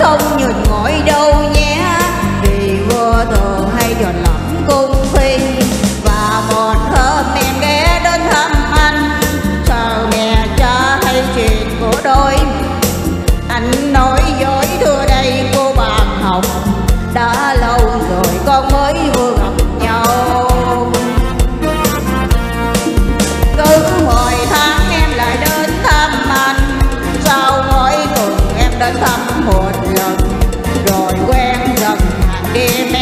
không nhìn ngồi đâu nhé. Vì vô thờ hay giòn lắm cung phi, và một hôm em ghé đến thăm anh. Sao mẹ cha hay chuyện của đôi. Anh nói dối thưa đây, cô bạn học đã lâu rồi con mới vừa gặp nhau. Cứ hồi tháng em lại đến thăm anh. Sao mỗi tuần em đến thăm một day.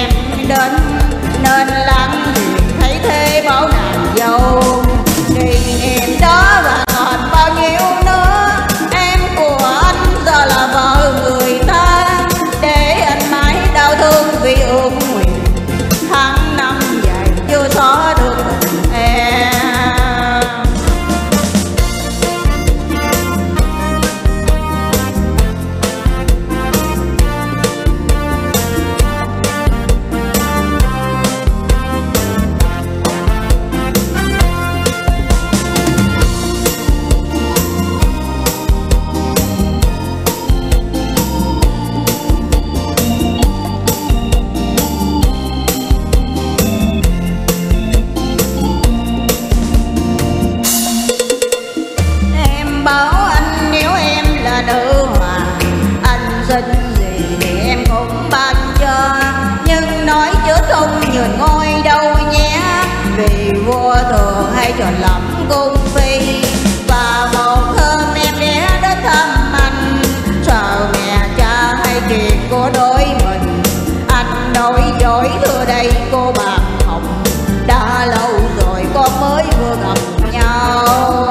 cùng phi và một hôm em ghé đến thăm anh. Sao mẹ, cha hay chuyện của đôi mình. Anh nói dối, thưa đây, cô bạn hồng. Đã lâu rồi, con mới vừa gặp nhau.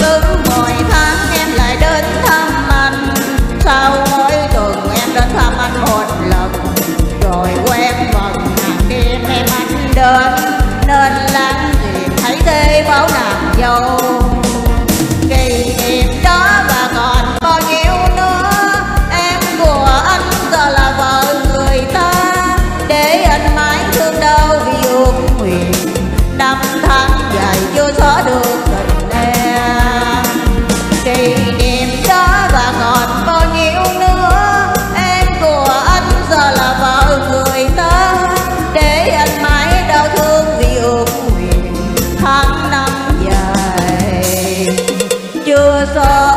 Cứ mỗi tháng em lại đến thăm anh. Sao mỗi tuần em đến thăm anh một lần. Rồi quen done nên lãng gì hãy thế báo nàng dâu kỷ niệm đó và còn bao nhiêu nữa, em của anh giờ là vợ người ta. Để anh mãi thương đau vì ước nguyện, năm tháng dài chưa xóa được. was all